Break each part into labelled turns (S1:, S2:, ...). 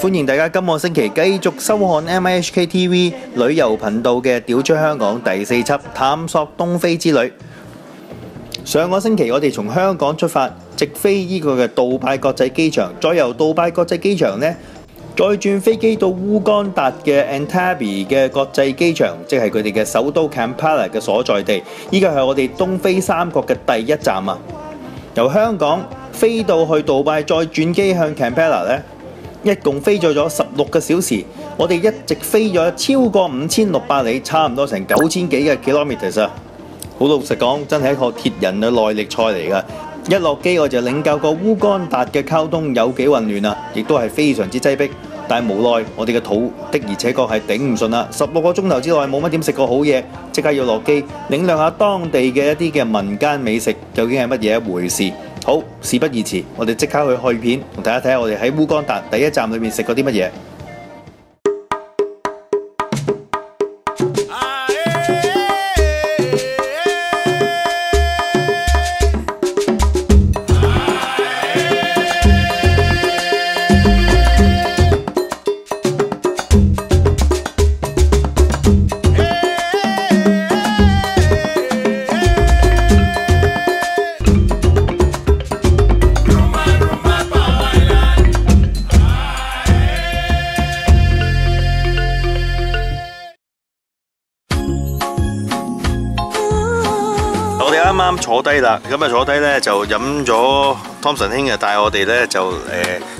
S1: 歡迎大家今個星期繼續收看 M H K T V 旅遊頻道嘅《屌出香港》第四輯探索東非之旅。上個星期我哋從香港出發，直飛呢個嘅杜拜國際機場，再由杜拜國際機場呢，再轉飛機到烏干達嘅 Entebbe 嘅國際機場，即係佢哋嘅首都 Kampala 嘅所在地。呢個係我哋東非三國嘅第一站啊！由香港飛到去杜拜，再轉機向 Kampala 呢，一共飛咗咗十六個小時。我哋一直飛咗超過五千六百里，差唔多成九千幾嘅 kilometers 啊！好老實講，真係一個鐵人嘅耐力賽嚟㗎。一落機我就領教個烏干達嘅交通有幾混亂啊，亦都係非常之擠迫。但係無奈我哋嘅肚的而且確係頂唔順啦，十六個鐘頭之內冇乜點食過好嘢，即刻要落機領略下當地嘅一啲嘅民間美食究竟係乜嘢一回事。好，事不宜遲，我哋即刻去去片，同大家睇下我哋喺烏干達第一站裏面食過啲乜嘢。啱啱坐低啦，咁啊坐低咧就飲咗 Thompson 兄啊帶我哋咧就誒，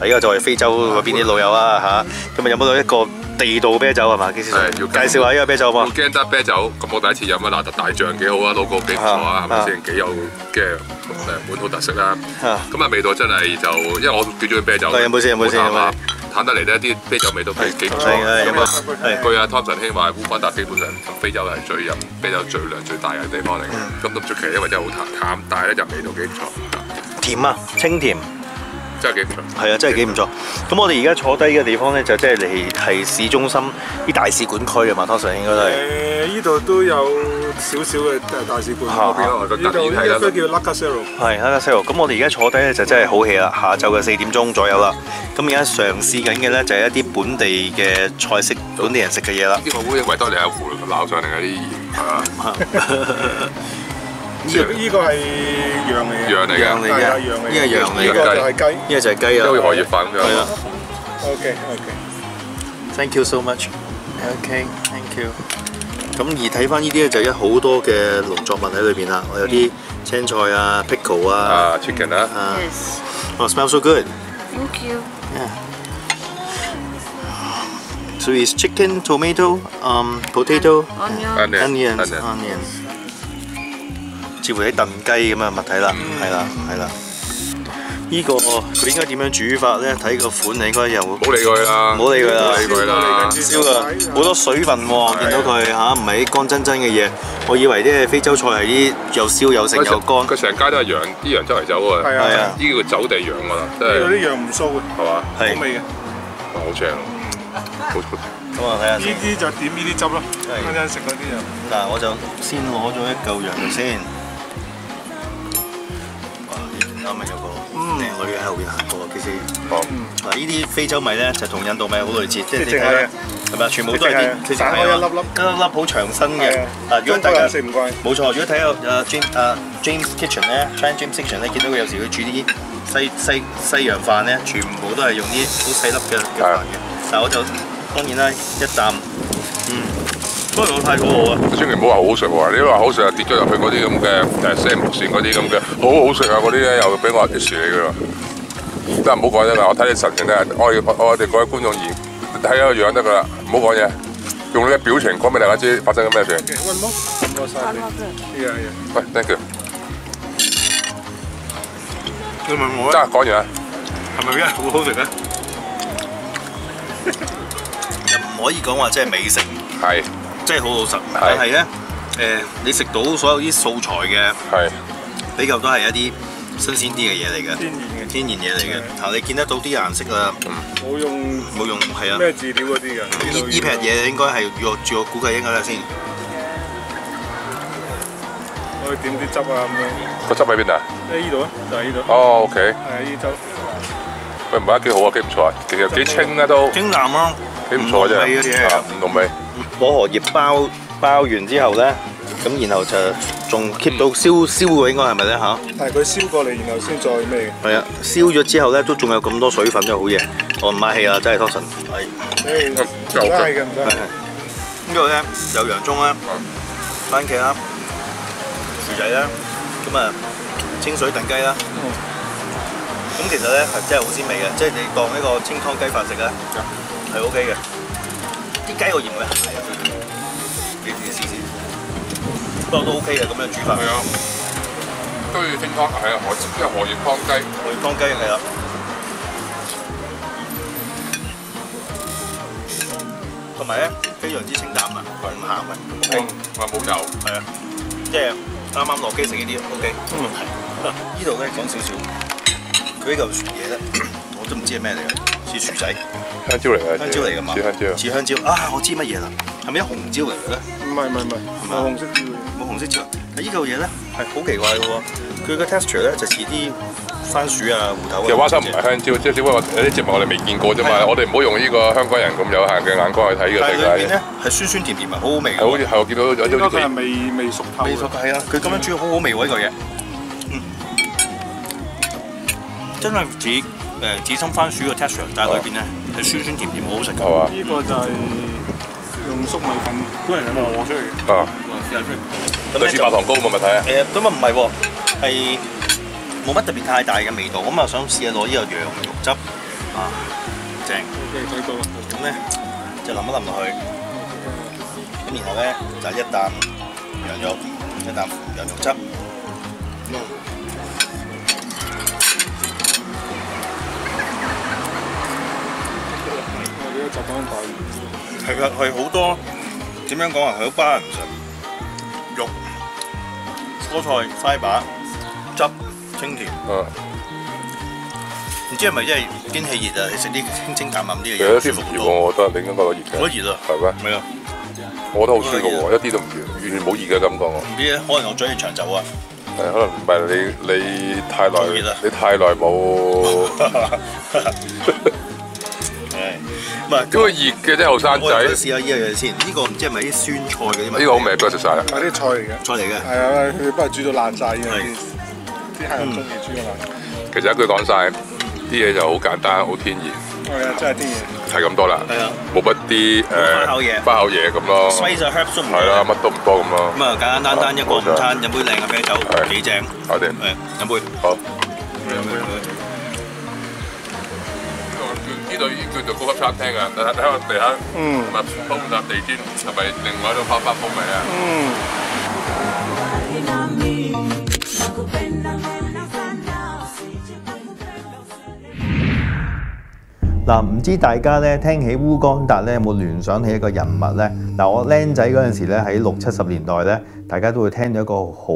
S1: 呢個就係非洲嗰邊啲老友啊吓，咁啊飲到一個地道啤酒係嘛？基先生
S2: 係要
S1: 介紹下呢個啤酒好嘛
S2: ？Uganda 啤酒，咁我第一次飲啊，嗱大醬幾好啊幾唔錯啊，係咪先？幾有嘅誒本土特色啦。
S1: 啊
S2: 咁啊味道真係就，因為我幾中意啤酒，
S1: 係飲杯先飲杯先
S2: 好淡啊
S1: 飲杯
S2: 淡得嚟呢啲啤酒味都幾幾唔錯。咁啊，據阿 Thompson 兄話，烏干達基本上非洲係最飲啤酒最量最大嘅地方嚟咁都唔出奇，因為真係好淡淡，但係咧就味道幾唔錯，
S1: 甜啊，清甜。
S2: 真係幾唔錯。
S1: 係啊，真係幾唔錯。咁我哋而家坐低嘅地方咧，就即係嚟係市中心啲大使館區啊嘛，通常應該都係。
S3: 誒，依度都有少少嘅大使館
S1: 嚇
S3: 嗰邊
S2: 我覺得
S3: 呢度
S2: 突然係啦
S3: 呢個區叫 Lakasero。
S1: 係哈加西羅。咁我哋而家坐低咧就真係好 hea 啦，下晝嘅四點鐘左右啦。咁而家嘗試緊嘅咧就係一啲本地嘅菜式，本地人食嘅嘢啦。
S2: 呢個烏蠅維多利亞湖鬧上嚟嘅啲鹽係嘛？
S3: 呢個呢個係羊嚟嘅，
S2: 羊嚟嘅
S1: 羊嚟嘅
S3: 係啊羊嚟嘅，
S1: 呢個羊嚟嘅
S3: 呢個就係雞。
S1: 呢個就係雞啊。
S2: 因為荷葉飯咁樣
S1: 係啦。
S3: OK OK。
S1: Thank you so much. OK, thank you. 咁而睇翻呢啲咧，就有好多嘅農作物喺裏邊啦。我有啲青菜啊、pickle 啊，
S2: 啊 chicken 啊。
S1: 啊 Yes.，oh smells so good.
S4: Thank you.
S1: So it's chicken, tomato, um, potato,
S4: Onion.
S1: onions,
S2: onion
S1: onions。似乎啲燉雞咁嘅物體啦，係啦，係啦。呢個佢應該點樣煮法咧？睇個款你應該又唔
S2: 唔好理佢啦，
S1: 好理佢啦
S2: 唔好理佢啦。
S1: 燒啊，好多水分喎，見到佢嚇，唔係啲乾真真嘅嘢。我以為啲非洲菜係啲又燒又食又乾。
S2: 佢成街都係羊，啲羊周圍走啊。
S3: 係啊
S1: 係啊，
S2: 呢個走地羊㗎啦，真係
S3: 呢度啲羊唔騷嘅，
S2: 係嘛？
S1: 係
S3: 好味嘅。
S2: 哇好正，好好
S1: 咁啊，睇下
S3: 呢。啲就點呢啲汁咯，
S1: 係
S3: 啱啱食嗰啲就。
S1: 嗱，我就先攞咗一嚿羊肉先。哇！啱啱有個靚女喺後邊行過，其實。
S2: 好
S1: 嗱呢啲非洲米咧就同印度米好類似，即係你睇
S3: 直係
S1: 咪啊？全部都係啲
S3: 直係散開一粒粒。
S1: 一粒粒好長身嘅。
S3: 係啊。
S1: 嗱，如果大家
S3: 唔慣。
S1: 冇錯，如果睇下誒 James 誒 James Kitchen 咧，China James Kitchen 咧，見到佢有時佢煮啲西西西洋飯咧，全部都係用啲好細粒嘅嘅飯嘅。但係我就當然啦，一啖嗯都係冇太過好啊。
S2: 千祈唔好話好好食喎！你話好食啊，跌咗入去嗰啲咁嘅誒聲無線嗰啲咁嘅，好好食啊嗰啲咧，又俾我 diss 你㗎啦。得唔好講得啦，我睇你神情咧，我我我哋各位觀眾而睇下個樣得㗎啦，唔好講嘢，用你嘅表情講俾大家知發生緊咩事。
S3: Okay, one more. One more side. Yeah, yeah.
S2: 喂，thank you，
S1: 你問我
S2: 得講完啦。
S1: 係咪真係好好食咧？又唔可以講話真係美食，
S2: 係
S1: 真係好老實。但係咧，誒、你食到所有啲素材嘅
S2: 係
S1: 比較都係一啲新鮮啲嘅嘢嚟嘅，
S3: 天然嘅
S1: 天然嘢嚟嘅。嚇，你見得到啲顏色啊，
S3: 冇用
S1: 冇用係啊。
S3: 咩飼料嗰啲嘅。
S1: 呢呢劈嘢應該係我據我估計應該咧先。
S3: 可以點啲汁啊咁樣。
S2: 個汁喺邊啊？
S3: 喺呢度啊，就係呢度。
S2: 哦，OK，
S3: 係啊，呢汁。
S2: 喂，唔係幾好啊，幾唔錯啊，其實幾清啊都，
S1: 清淡啊，
S2: 幾唔錯啫。
S1: 唔濃味嗰啲嘢
S2: 啊唔同味。
S1: 薄荷葉包包完之後咧，咁然後就仲 keep 到燒燒嘅應該係咪咧嚇？
S3: 但係佢燒過嚟，然後先再咩嘅。
S1: 係啊，燒咗之後咧都仲有咁多水分，真係好嘢。我唔買氣啊，真係 Tosson。係。
S3: 誒，唔得嘅，唔得。
S1: 呢度咧有洋葱啦、番茄啦、薯仔啦，咁啊清水燉雞啦。咁其實咧係真係好鮮味嘅，即係你當一個清湯雞飯食咧係 OK 嘅。啲雞我認為係啊，你自己試試。不過都 OK 嘅咁樣煮法。
S2: 係啊，都要清湯，係啊，荷即係荷葉湯雞。
S1: 我哋湯雞係啦。同埋咧非常之清淡啊，唔鹹啊，OK。
S2: 我冇油。
S1: 係啊，即係啱啱落機食呢啲，OK。嗯，係。呢度咧講少少，佢呢嚿嘢咧，我都唔知係咩嚟嘅，似薯仔、
S2: 香蕉嚟嘅，
S1: 香蕉嚟㗎嘛，
S2: 似香蕉。
S1: 似香蕉啊！我知乜嘢啦，係咪一紅椒嚟嘅咧？
S3: 唔係唔係唔係，冇紅色椒嘅。
S1: 冇紅色椒。但呢嚿嘢咧係好奇怪嘅喎，佢個 texture 咧就似啲番薯啊、芋頭啊。
S2: 其實花生唔係香蕉，即係只不過有啲植物我哋未見過啫嘛。我哋唔好用呢個香港人咁有限嘅眼光去睇呢個
S1: 但係
S2: 世界
S1: 裏邊咧。係酸酸甜甜啊，好好味嘅
S2: 係好。似係我見到有啲
S3: 佢係未未熟透嘅。
S1: 未熟嘅係啊，佢咁樣煮好好味喎呢嚿嘢，嗯，真係似誒紫心番薯嘅 texture，但係裏邊咧係酸酸甜甜，好好食㗎。
S2: 係嘛？
S3: 呢個就係用粟米粉嗰人磨出嚟嘅。
S2: 啊，
S1: 試下先。
S2: 類似白糖糕咁咪睇啊？
S1: 誒，咁啊唔係喎，係冇乜特別太大嘅味道，咁啊想試下攞呢個羊肉汁啊，正。
S3: OK，睇到啦。
S1: 咁咧就淋一淋落去，咁然後咧就一啖羊肉，一啖羊肉汁。
S3: 我哋都習慣大。
S1: 係好多點樣講啊？係好 balance 肉、蔬菜、fibre、汁、清甜。
S2: 嗯，
S1: 唔知係咪因為天氣熱啊？你食啲清清淡淡啲嘅
S2: 其實有
S1: 嘢舒服好
S2: 啲唔熱喎，
S1: 多。
S2: 我覺得你應該覺得熱嘅。
S1: 好熱啊！
S2: 係咩？
S1: 係啊，
S2: 我覺得好舒服喎，一啲都唔熱，完全冇熱嘅感覺喎。
S1: 唔知咧，可能我嘴係長袖啊。
S2: 係可能唔係你你太耐你太耐冇。
S1: 係，唔係
S2: 因為熱嘅啫，後生仔。
S1: 試下呢樣嘢先。呢個唔知係咪啲酸菜嗰啲
S2: 呢個好味，俾我食晒啦。
S3: 係啲菜嚟嘅。
S1: 菜嚟嘅。
S3: 係啊，佢不過煮到爛晒嘅。
S1: 係
S3: 啲客人中意煮到爛。
S2: 其實一句講晒，啲嘢就好簡單，好天然，
S3: 係啊，真係啲嘢。
S2: 係咁多啦。
S1: 係啊，
S2: 冇乜啲誒
S1: 花口嘢
S2: 花口嘢咁咯。
S1: 西就 herbs 唔多
S2: 係啦，乜都唔多咁咯。
S1: 咁啊，簡簡單單一個午餐，飲杯靚嘅啤酒，
S2: 係
S1: 幾正。
S2: 搞掂。
S1: 誒，飲杯。
S2: 好。
S1: 飲杯飲杯。
S2: 呢度已經叫做高級餐廳啊！睇睇下地下，
S3: 嗯
S2: 咪鋪滿笪地磚，係咪另外一種花花風味啊？
S3: 嗯。
S1: 嗱，唔知大家咧聽起烏干達咧有冇聯想起一個人物咧？嗱，我僆仔嗰陣時咧喺六七十年代咧，大家都會聽到一個好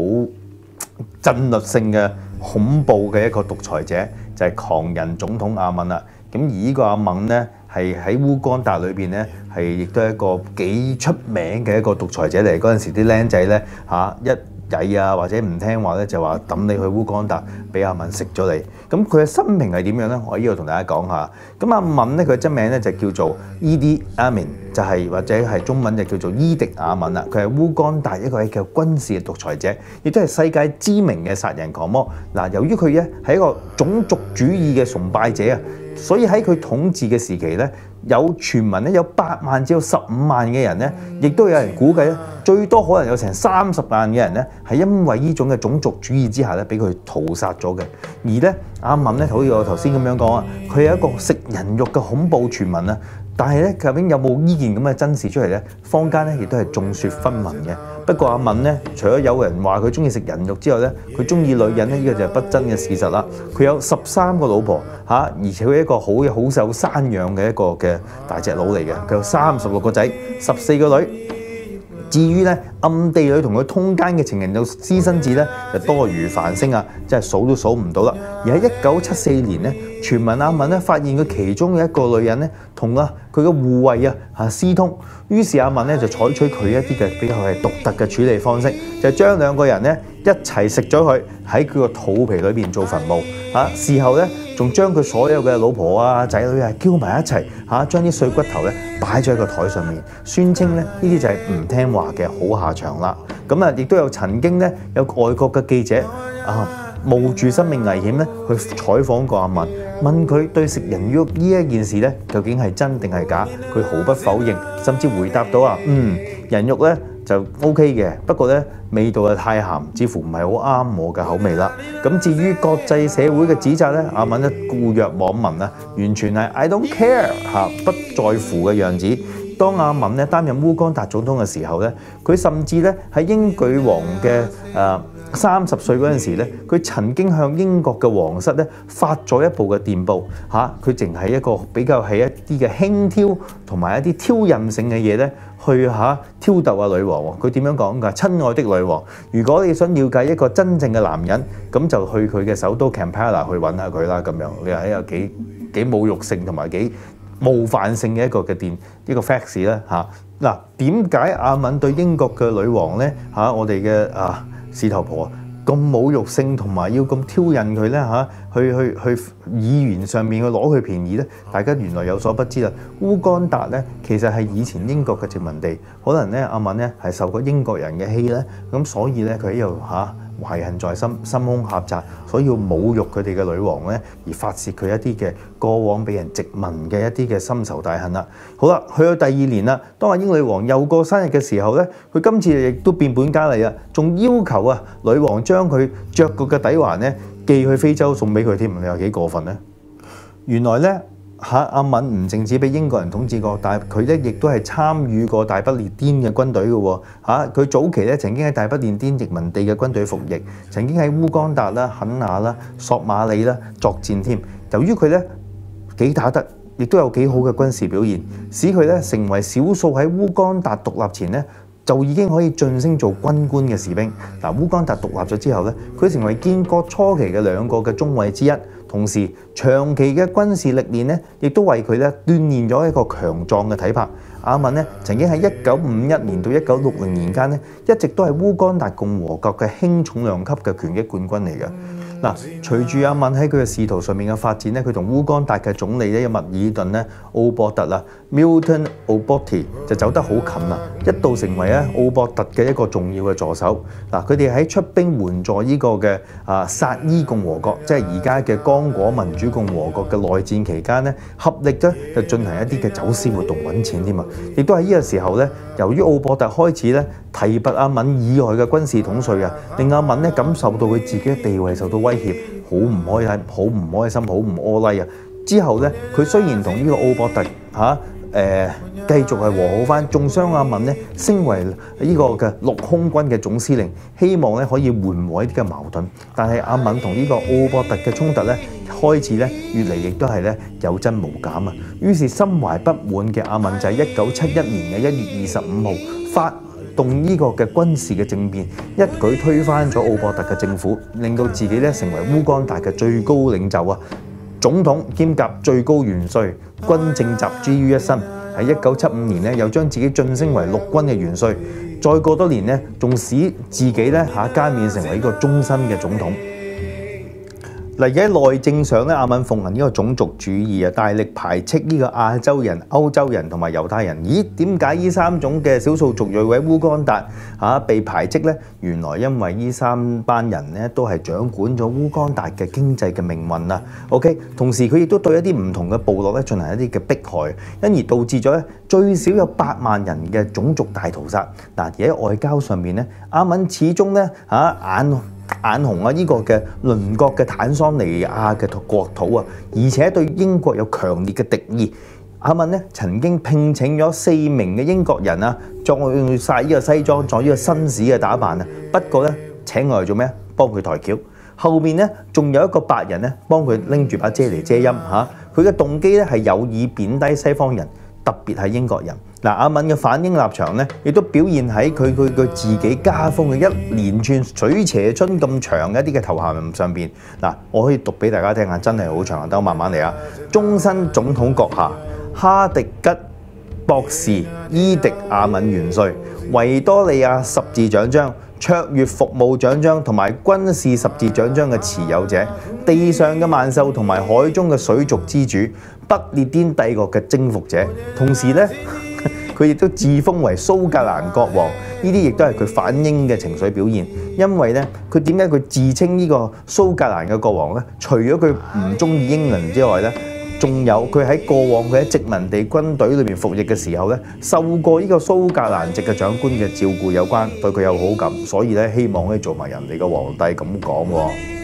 S1: 震慄性嘅恐怖嘅一個獨裁者，就係、狂人總統阿敏啦。咁而呢個阿敏咧係喺烏干達裏邊咧係亦都係一個幾出名嘅一個獨裁者嚟。嗰陣時啲僆仔咧嚇一曳啊，或者唔聽話咧，就話抌你去烏干達，俾阿敏食咗你。咁佢嘅生平係點樣咧？我喺呢度同大家講下。咁阿敏咧，佢真名咧就叫做伊啲阿敏，就係、或者係中文就叫做伊迪亞敏啦。佢係烏干達一個係叫軍事嘅獨裁者，亦都係世界知名嘅殺人狂魔。嗱，由於佢咧係一個種族主義嘅崇拜者啊，所以喺佢統治嘅時期咧，有傳聞咧有八萬至到十五萬嘅人咧，亦都有人估計咧，最多可能有成三十萬嘅人咧，係因為呢種嘅種族主義之下咧，俾佢屠殺咗嘅。而咧阿敏咧，好似我頭先咁樣講啊，佢有一個食人肉嘅恐怖傳聞啊。但係咧，究竟有冇呢件咁嘅真事出嚟咧？坊間咧亦都係眾說紛紜嘅。不過阿敏咧，除咗有人話佢中意食人肉之外咧，佢中意女人咧，呢、個就係不爭嘅事實啦。佢有十三個老婆嚇、而且佢係一個好好受生養嘅一個嘅大隻佬嚟嘅。佢有三十六個仔，十四個女。至於咧暗地裏同佢通奸嘅情人有私生子咧，就多如繁星啊，真係數都數唔到啦。而喺一九七四年咧，傳聞阿敏咧發現佢其中嘅一個女人咧，同啊佢嘅護衛啊嚇私通，於是阿敏咧就採取佢一啲嘅比較係獨特嘅處理方式，就將兩個人咧一齊食咗佢，喺佢個肚皮裏邊做墳墓嚇、事後咧，仲將佢所有嘅老婆啊、仔女啊叫埋一齊嚇，將啲碎骨頭咧擺咗喺個台上面，宣稱咧呢啲就係唔聽話嘅好下場啦。咁啊，亦都有曾經咧有外國嘅記者啊冒住生命危險咧去採訪過阿文，問佢對食人肉呢一件事咧究竟係真定係假？佢毫不否認，甚至回答到啊，嗯，人肉咧就 O K 嘅，不過咧味道啊太鹹，似乎唔係好啱我嘅口味啦。咁至於國際社會嘅指責咧，阿敏咧固若網民啊，完全係 I don't care 嚇，不在乎嘅樣子。當阿敏咧擔任烏干達總統嘅時候咧，佢甚至咧喺英女王嘅誒三十歲嗰陣時咧，佢曾經向英國嘅皇室咧發咗一部嘅電報嚇，佢淨係一個比較係一啲嘅輕佻同埋一啲挑釁性嘅嘢咧，去嚇挑逗啊女王。佢點樣講㗎？親愛的女王，如果你想了解一個真正嘅男人，咁就去佢嘅首都 Campana 去揾下佢啦。咁樣你話有幾幾侮辱性同埋幾冒犯性嘅一個嘅電一個 fax 咧嚇嗱，點解阿敏對英國嘅女王咧嚇我哋嘅啊事頭婆咁侮辱性同埋要咁挑釁佢咧嚇去去去議員上面去攞佢便宜咧？大家原來有所不知啦，烏干達咧其實係以前英國嘅殖民地，可能咧阿敏咧係受過英國人嘅欺咧，咁所以咧佢喺度嚇。懷恨在心，心胸狹窄，所以要侮辱佢哋嘅女王咧，而發泄佢一啲嘅過往俾人殖民嘅一啲嘅深仇大恨啦。好啦，去到第二年啦，當阿英女王又過生日嘅時候咧，佢今次亦都變本加厲啊，仲要求啊女王將佢着過嘅底環咧寄去非洲送俾佢添，你話幾過分咧？原來咧。嚇！阿敏唔淨止俾英國人統治過，但係佢咧亦都係參與過大不列顛嘅軍隊嘅喎。佢早期咧曾經喺大不列顛殖民地嘅軍隊服役，曾經喺烏干達啦、肯亞啦、索馬里啦作戰添。由於佢咧幾打得，亦都有幾好嘅軍事表現，使佢咧成為少數喺烏干達獨立前咧就已經可以晉升做軍官嘅士兵。嗱，烏干達獨立咗之後咧，佢成為建國初期嘅兩個嘅中尉之一。同時，長期嘅軍事歷練咧，亦都為佢咧鍛鍊咗一個強壯嘅體魄。阿敏咧曾經喺一九五一年到一九六零年間咧，一直都係烏干達共和國嘅輕重量級嘅拳擊冠軍嚟嘅。嗱，隨住阿敏喺佢嘅仕途上面嘅發展咧，佢同烏干達嘅總理咧密爾頓咧奧博特啦 （Milton Obote） 就走得好近啦，一度成為咧奧博特嘅一個重要嘅助手。嗱，佢哋喺出兵援助呢個嘅啊薩伊共和國，即係而家嘅剛果民主共和國嘅內戰期間咧，合力咧就進行一啲嘅走私活動揾錢添啊！亦都喺呢個時候咧，由於奧博特開始咧提拔阿敏以外嘅軍事統帥啊，令阿敏咧感受到佢自己嘅地位受到威脅，好唔開心，好唔開心，好唔柯拉啊！之後咧，佢雖然同呢個奧博特嚇誒繼續係和好翻，仲將阿敏咧升為呢個嘅陸空軍嘅總司令，希望咧可以緩和一啲嘅矛盾。但係阿敏同呢個奧博特嘅衝突咧開始咧越嚟亦都係咧有增無減啊！於是心懷不滿嘅阿敏就喺一九七一年嘅一月二十五號發動呢個嘅軍事嘅政變，一舉推翻咗奧博特嘅政府，令到自己咧成為烏干達嘅最高領袖啊！總統兼夾最高元帥，軍政集諸於一身。喺一九七五年咧，又將自己晉升為陸軍嘅元帥。再過多年咧，仲使自己咧嚇加冕成為一個終身嘅總統。嗱，而喺內政上咧，阿敏奉行呢個種族主義啊，大力排斥呢個亞洲人、歐洲人同埋猶太人。咦？點解呢三種嘅少數族裔喺烏干達嚇被排斥呢？原來因為呢三班人咧都係掌管咗烏干達嘅經濟嘅命運啊。OK，同時佢亦都對一啲唔同嘅部落咧進行一啲嘅迫害，因而導致咗咧最少有八萬人嘅種族大屠殺。嗱，而喺外交上面咧，阿敏始終咧嚇眼眼紅啊！呢個嘅鄰國嘅坦桑尼亞嘅國土啊，而且對英國有強烈嘅敵意。阿敏咧曾經聘請咗四名嘅英國人啊，着晒呢個西裝，做呢個紳士嘅打扮啊。不過咧請我嚟做咩？幫佢抬橋。後面咧仲有一個白人咧幫佢拎住把遮嚟遮陰嚇。佢嘅動機咧係有意貶低西方人。特別係英國人嗱，阿敏嘅反英立場咧，亦都表現喺佢佢佢自己家風嘅一連串水蛇春咁長嘅一啲嘅頭銜上邊。嗱，我可以讀俾大家聽下，真係好長，等我慢慢嚟啊！終身總統閣下哈迪吉博士伊迪亞敏元帥維多利亞十字獎章卓越服務獎章同埋軍事十字獎章嘅持有者，地上嘅萬獸同埋海中嘅水族之主，不列顛帝國嘅征服者，同時呢，佢亦都自封為蘇格蘭國王。呢啲亦都係佢反英嘅情緒表現，因為咧，佢點解佢自稱呢個蘇格蘭嘅國王咧？除咗佢唔中意英倫之外咧，仲有佢喺過往佢喺殖民地軍隊裏邊服役嘅時候咧，受過呢個蘇格蘭籍嘅長官嘅照顧有關，對佢有好感，所以咧希望可以做埋人哋嘅皇帝咁講喎。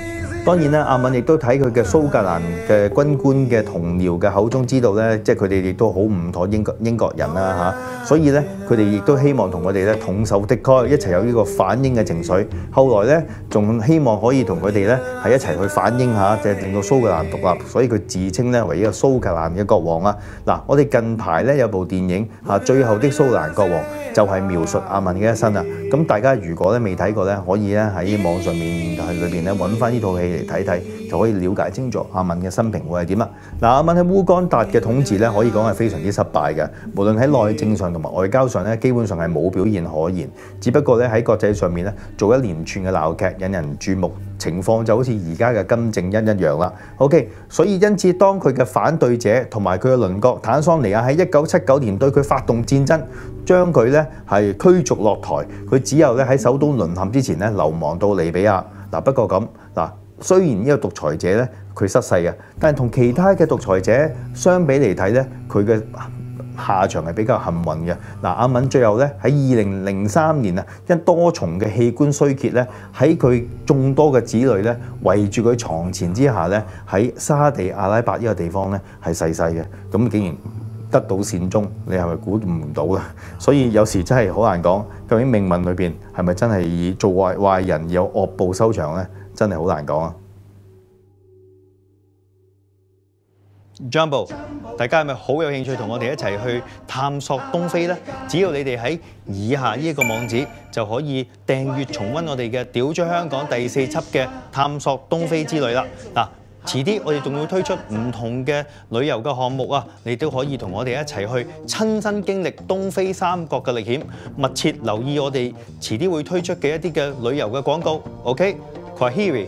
S1: 當然啦，阿敏亦都睇佢嘅蘇格蘭嘅軍官嘅同僚嘅口中知道咧，即係佢哋亦都好唔妥英國英國人啦嚇，所以咧佢哋亦都希望同我哋咧同仇敵愾，一齊有呢個反英嘅情緒。後來咧仲希望可以同佢哋咧係一齊去反英嚇，即係令到蘇格蘭獨立，所以佢自稱咧為呢個蘇格蘭嘅國王啊！嗱，我哋近排咧有部電影嚇《最後的蘇格蘭國王》，就係描述阿文嘅一生啊！咁大家如果咧未睇過咧，可以咧喺網上面喺裏邊咧揾翻呢套戲嚟睇睇，就可以了解清楚阿敏嘅生平會係點啊！嗱，阿敏喺烏干達嘅統治咧，可以講係非常之失敗嘅，無論喺內政上同埋外交上咧，基本上係冇表現可言。只不過咧喺國際上面咧做一連串嘅鬧劇，引人注目，情況就好似而家嘅金正恩一樣啦。OK，所以因此當佢嘅反對者同埋佢嘅鄰國坦桑尼亞喺一九七九年對佢發動戰爭，將佢咧係驅逐落台，佢只有咧喺首都淪陷之前咧流亡到利比亞。嗱，不過咁嗱。雖然呢個獨裁者咧佢失勢啊，但係同其他嘅獨裁者相比嚟睇咧，佢嘅下場係比較幸運嘅。嗱，阿敏最後咧喺二零零三年啊，因多重嘅器官衰竭咧，喺佢眾多嘅子女咧圍住佢床前之下咧，喺沙地阿拉伯呢個地方咧係逝世嘅。咁竟然得到善終，你係咪估唔到咧？所以有時真係好難講，究竟命運裏邊係咪真係以做壞壞人有惡報收場咧？真係好難講啊！Jumbo，大家係咪好有興趣同我哋一齊去探索東非呢？只要你哋喺以下呢一個網址就可以訂閱重溫我哋嘅《屌咗香港》第四輯嘅探索東非之旅啦！嗱，遲啲我哋仲要推出唔同嘅旅遊嘅項目啊，你都可以同我哋一齊去親身經歷東非三國嘅歷險，密切留意我哋遲啲會推出嘅一啲嘅旅遊嘅廣告。OK？Kwaheri